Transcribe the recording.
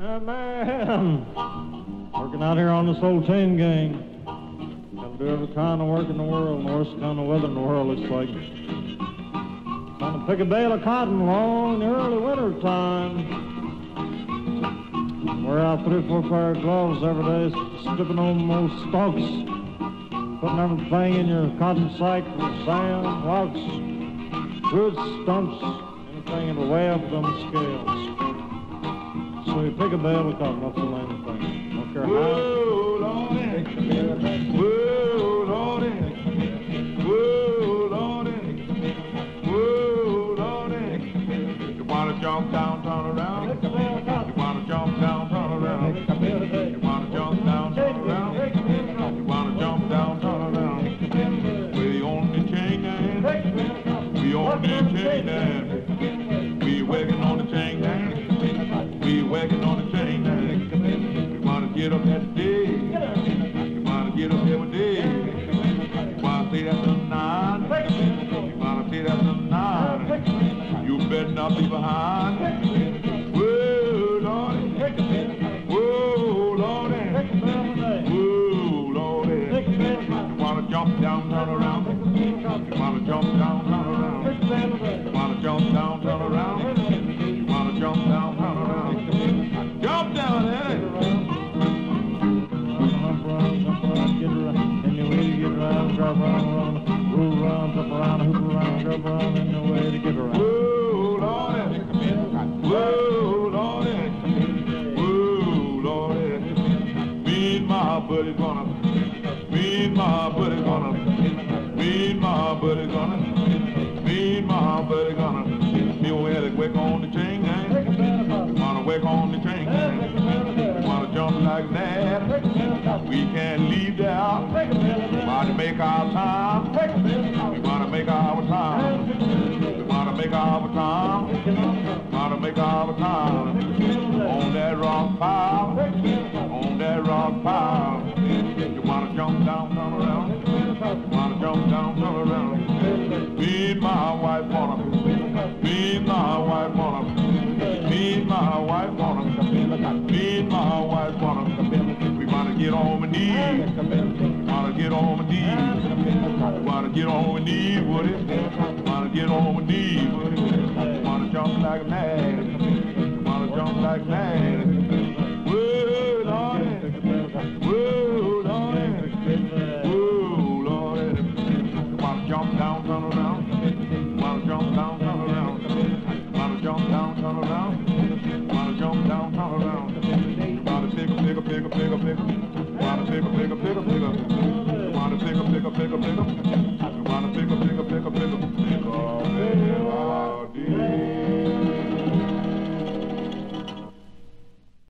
Uh, man, working out here on this old chain gang. Gotta do every kind of work in the world, the worst kind of weather in the world, looks like. Trying to pick a bale of cotton along in the early winter time. Wear out three or four pair of gloves every day, stripping on those stalks, putting everything in your cotton sack from sand, rocks, wood stumps, anything in the way of them scales. So you pick a of cotton, that's the main thing. Don't care how. Whoa, Lordy. Whoa, Lordy. Whoa, Lordy. Whoa, Lordy. You wanna jump down, turn around. You wanna jump down, turn around. You wanna jump down, turn around. You wanna jump down, turn around. We on the chain. We on the chain gang. We working on the chain gang. We working on the chain gang. You wanna get up that day. Jump around, any way to get around. Whoa, Lordy. Whoa, Lordy. Whoa, Lordy. Me and my buddy gonna, me and my buddy gonna, me and my buddy gonna, me and my buddy gonna, me will work on the chain gang. Wanna work on the chain gang. Wanna jump like that. We can't leave the house. Wanna make our time. We wanna make our time. We wanna make our time. Wanna make our time. On that rock pile. On that rock pile. You wanna jump down, turn around. You wanna jump down, turn around. And my wife wanna. Me and my wife wanna. Me and my wife wanna. Me and my wife wanna. We wanna get on my knees. Wanna get on my knees. Wanna get on my knees, Woody. Get on my knees, Woody. Wanna jump like mad. Wanna jump like mad. Whoa, Lordy. Whoa, Lordy. Whoa, Lordy. Wanna jump down, around. Wanna jump down, around. Wanna jump down, around. Wanna jump down, around. Wanna pick a, pick a, pick a, pick a, pick a. Wanna pick a, pick a, pick a, pick a. Wanna pick a, pick a, pick a, pick a.